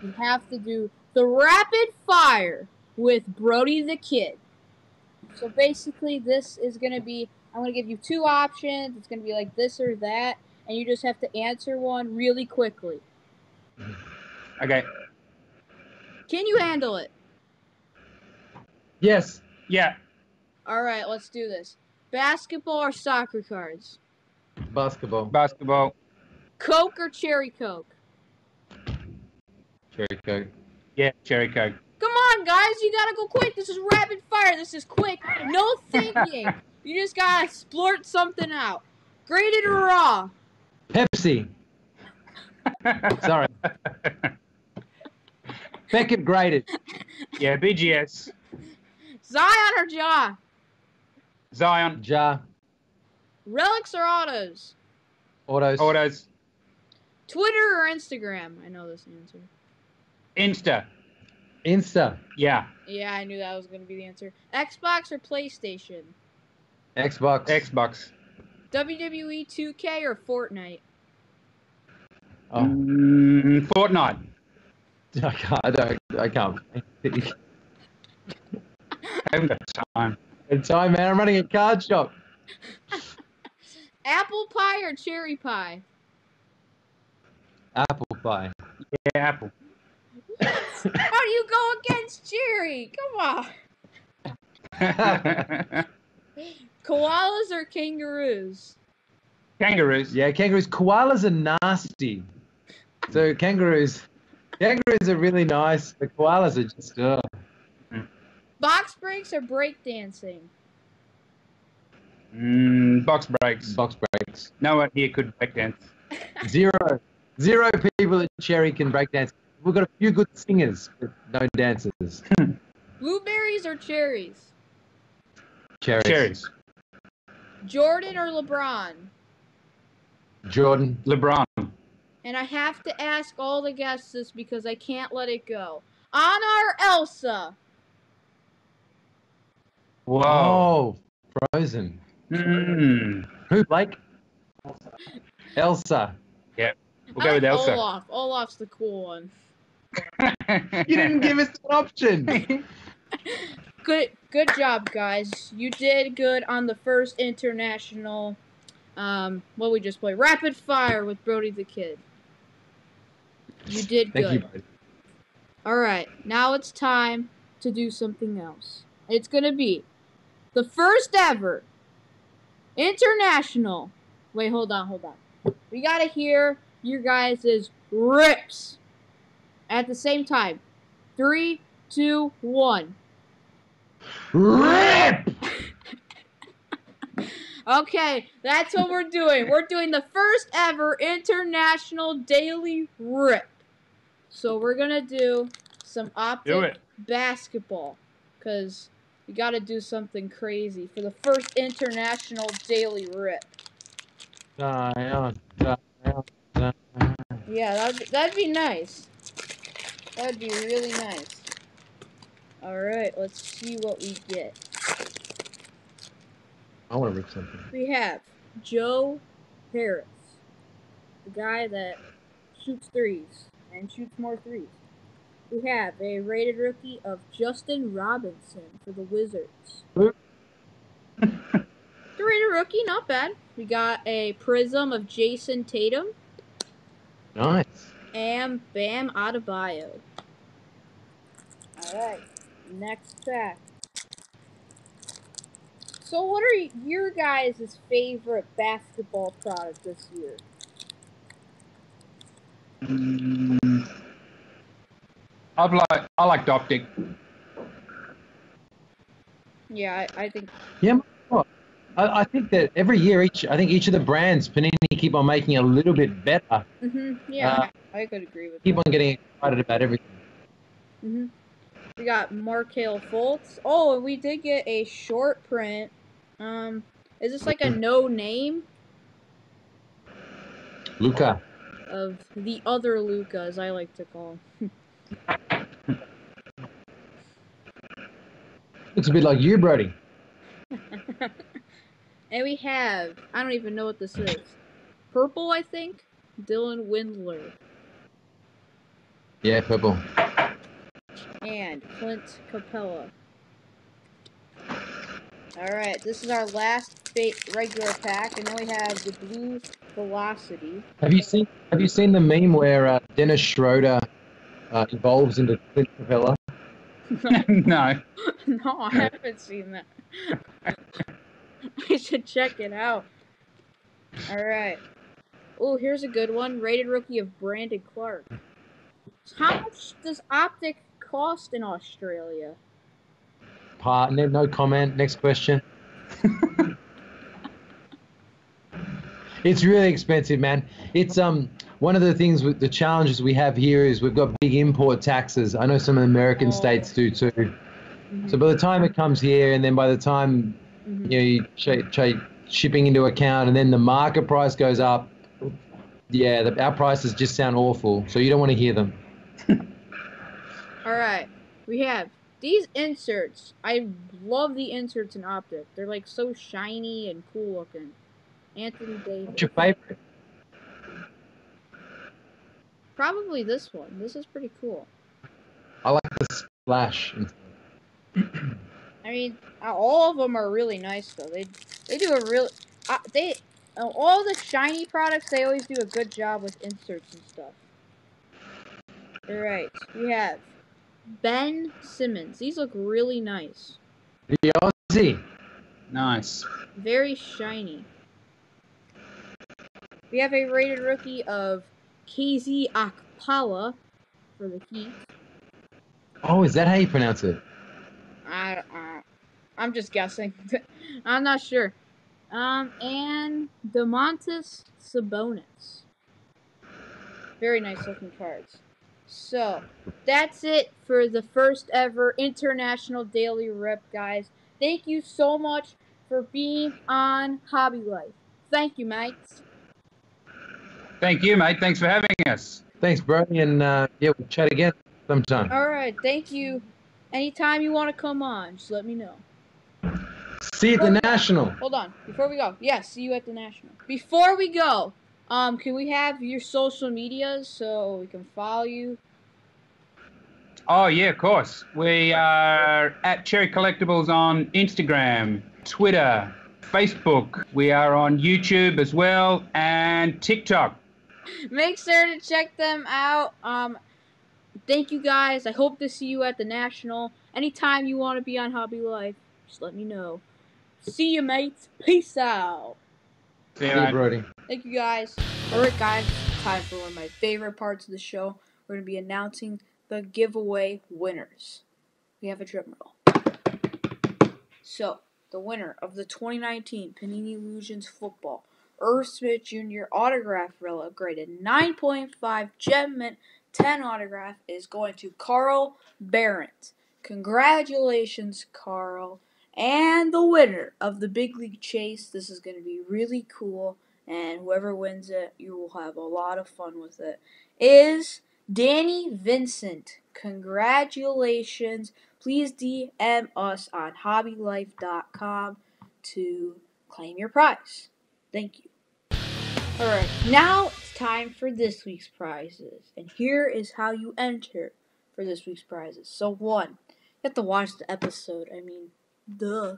We have to do the rapid fire with Brody the Kid. So basically, this is gonna be. I'm gonna give you two options. It's gonna be like this or that, and you just have to answer one really quickly. Okay. Can you handle it? Yes. Yeah. All right, let's do this. Basketball or soccer cards? Basketball. Basketball. Coke or cherry Coke? Cherry Coke. Yeah. Cherry Coke. Come on, guys, you gotta go quick. This is rapid fire. This is quick. No thinking. you just gotta splurt something out. Grated or raw? Pepsi. Sorry. Beckett graded. yeah. BGS. Zion or Ja? Zion. Ja. Relics or autos? Autos. Autos. Twitter or Instagram? I know this answer. Insta. Insta. Yeah. Yeah, I knew that was gonna be the answer. Xbox or PlayStation? Xbox. Xbox. WWE 2K or Fortnite? Oh, Mm, Fortnite. I can't. I don't. I can't. I haven't got time. It's time, man. I'm running a card shop. Apple pie or cherry pie? Apple pie. Yeah. Apple. How do you go against cherry? Come on. Koalas or kangaroos? Kangaroos. Yeah, kangaroos. Koalas are nasty. So kangaroos, kangaroos are really nice. The koalas are just. Uh, Box breaks or breakdancing? Mm, box breaks. box breaks. No one here could break dance. Zero. Zero people at Cherry can break dance. We've got a few good singers, but no dancers. Blueberries or cherries? Cherries. Cherries. Jordan or LeBron? Jordan. LeBron. And I have to ask all the guests this because I can't let it go. Anna or Elsa? Whoa. Oh, Frozen. Mm. Who, Blake? Elsa. Yeah. We'll go I with like Elsa. Olaf. Olaf's the cool one. You didn't give us an option. Good good job, guys. You did good on the first international um what we just played. Rapid fire with Brody the Kid. You did Thank good. you. Alright, now it's time to do something else. It's gonna be the first ever international wait, hold on, hold on. We gotta hear your guys' rips at the same time. Three, two, one. Rip! Okay, that's what we're doing. We're doing the first ever international daily rip. So we're gonna do some optic Do basketball, cause we gotta do something crazy for the first international daily rip. Yeah, that'd that'd be nice. That'd be really nice. All right, let's see what we get. I want to rip something. We have Joe Harris, the guy that shoots threes and shoots more threes. We have a rated rookie of Justin Robinson for the Wizards. The rated rookie, not bad. We got a prism of Jayson Tatum Nice. and Bam Adebayo. All right, next pack. So, what are your guys' favorite basketball product this year? Mm. I'd like I liked Optic. Yeah, I, I think. I, I think that every year, each I think each of the brands, Panini, keep on making a little bit better. hmm yeah, Uh, I, I could agree with Keep that. on getting excited about everything. hmm We got Markelle Fultz. Oh, and we did get a short print. Um, is this like a no name Luka. of the other Luka, as I like to call? Looks a bit like you, Brody. and we have I don't even know what this is. Purple, I think. Dylan Windler, Yeah, purple. and Clint Capela. Alright, this is our last fa- regular pack, and then we have the Blue Velocity. Have you seen Have you seen the meme where uh, Dennis Schroeder uh, evolves into Clint Capela? no. no, I haven't seen that. I should check it out. Alright. Oh, here's a good one. Rated rookie of Brandon Clarke. How much does Optic cost in Australia? Pa, no, no comment. Next question. it's really expensive, man. It's um one of the things with the challenges we have here is we've got big import taxes. I know some of the American Oh. states do too. So by the time it comes here, and then by the time Mhm. you know you ch- ch- shipping into account, and then the market price goes up, yeah, the, our prices just sound awful. So you don't want to hear them. Alright. We have these inserts. I love the inserts in Optic. They're like so shiny and cool looking. Anthony Davis. What's your favorite? Probably this one. This is pretty cool. I like the splash. I mean, uh, all of them are really nice though. They they do a real uh, they uh, all the shiny products. They always do a good job with inserts and stuff. All right, we have Ben Simmons. These look really nice, The Aussie. Nice. very shiny. We have a rated rookie of KZ Akpala for the Heat. Oh, is that how you pronounce it? I, I I'm just guessing. I'm not sure. Um, and Domantas Sabonis. Very nice looking cards. So that's it for the first ever international daily rip, guys. Thank you so much for being on Hobby Life. Thank you, mates. Thank you, mate. Thanks for having us. Thanks, bro. And uh, yeah, we'll chat again sometime. All right, thank you. Anytime you want to come on, just let me know. See you at the National. Hold on. Before we go, yeah, see you at the national. Before we go, um, can we have your social medias so we can follow you? Oh, yeah, of course. We are at Cherry Collectables on Instagram, Twitter, Facebook. We are on YouTube as well and TikTok. Make sure to check them out. Um, thank you guys. I hope to see you at the national. Anytime you want to be on Hobby Life, just let me know. See you, mates. Peace out. See you, See. Brody. Thank you guys. Alright guys, time for one of my favorite parts of the show. We're gonna be announcing the giveaway winners. We have a drum roll. So, the winner of the 2019 Panini Illusions Football Irv Smith Jr. autograph relic graded 9.5 gem mint 10 autograph is going to Carl Barrett. Congratulations, Carl. And the winner of the Big League Chase, this is going to be really cool, and whoever wins it, you will have a lot of fun with it, is Danny Vincent. Congratulations. Please DM us on hobbylife.com to claim your prize. Thank you. Alright, now it's time for this week's prizes. And here is how you enter for this week's prizes. So, one, you have to watch the episode. I mean, duh.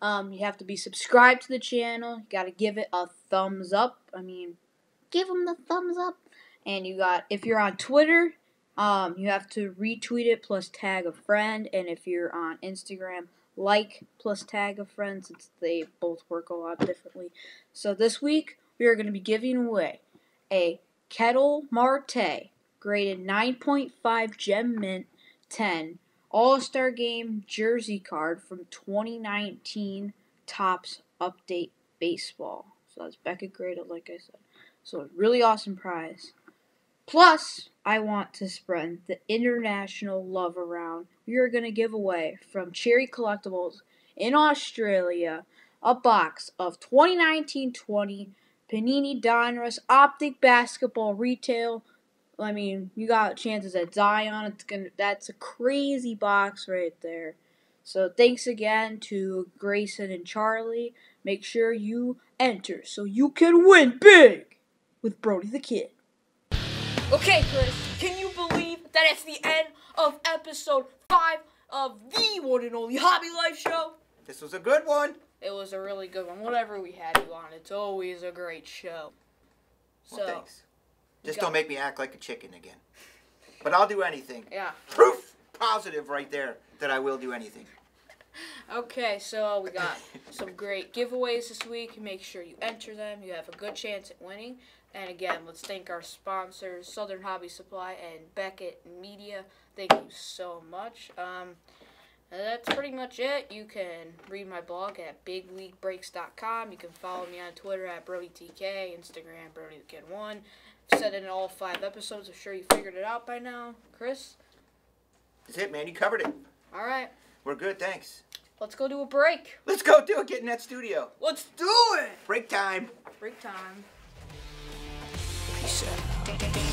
Um, you have to be subscribed to the channel. You gotta give it a thumbs up. I mean, give them the thumbs up. And you got, if you're on Twitter, um, you have to retweet it plus tag a friend. And if you're on Instagram, like plus tag a friend since they both work a lot differently. So this week, we are going to be giving away a Ketel Marte graded 9.5 Gem Mint 10 All Star Game jersey card from 2019 Topps Update Baseball. So that's Becca graded, like I said. So really awesome prize. Plus, I want to spread the international love around. We are going to give away from Cherry Collectables in Australia a box of 2019-20 Panini Donruss Optic Basketball Retail. I mean, you got chances at Zion. It's gonna. That's a crazy box right there. So thanks again to Grayson and Charlie. Make sure you enter so you can win big. with Brody the Kid. Okay, Chris, can you believe that it's the end of episode five of the one and only Hobby Life Show? This was a good one. It was a really good one. Whatever we had you on, it's always a great show. So, Well, thanks. Just don't make me act like a chicken again. But I'll do anything. yeah. Proof positive right there that I will do anything. Okay, so we got some great giveaways this week. Make sure you enter them. You have a good chance at winning. And again, let's thank our sponsors, Southern Hobby Supply and Beckett Media. Thank you so much. Um, that's pretty much it. You can read my blog at bigleaguebreaks.com. You can follow me on Twitter at BrodyTK, Instagram BrodyTheKid1. Said it in all five episodes. I'm sure you figured it out by now. Chris? That's it, man. You covered it. All right, We're good, thanks. let's go do a break. Let's go do it. Get in that studio. Let's do it! Break time. Break time. Peace out.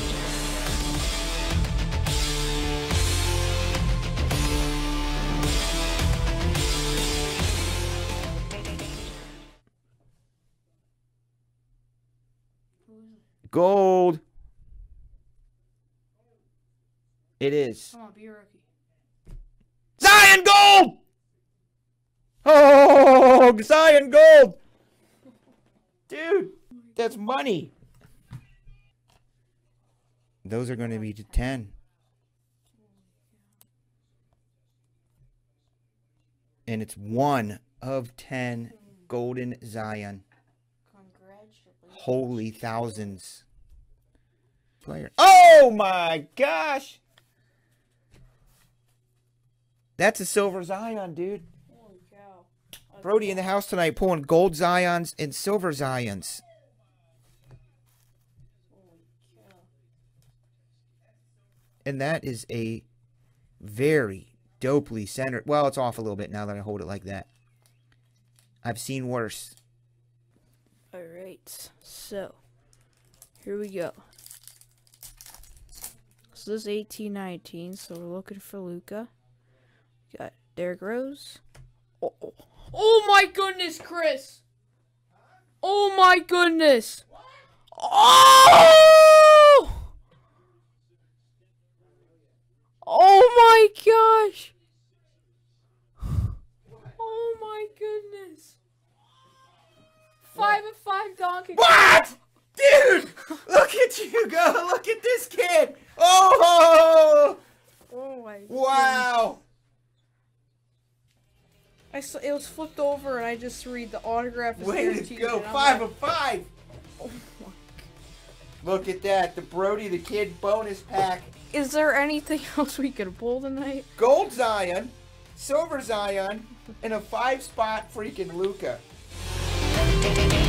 Gold. It is. Come on, be a rookie. Zion Gold! Oh, Zion Gold! Dude, that's money. Those are going to be to 10. And it's one of 10 golden Zion. Holy thousands. Player. Oh my gosh! That's a silver Zion, dude. Holy cow. Brody in the house tonight pulling gold Zions and silver Zions. And that is a very dopely centered. Well, it's off a little bit now that I hold it like that. I've seen worse. Alright, so here we go. So this is 1819, so we're looking for Luka. Got Derrick Rose. Oh, oh. oh my goodness, Chris! Oh my goodness! Oh! Oh my gosh! Oh my goodness! Five and five Donkey Kong. What? Dude! Look at you go! Look at this kid! Oh! Oh my. Wow! I saw, it was flipped over and I just read the autograph is Way to guaranteed. go! Five like, of five! oh my- Look at that. The Brody the Kid bonus pack. Is there anything else we can pull tonight? Gold Zion, silver Zion, and a five spot freaking Luka. Thank you.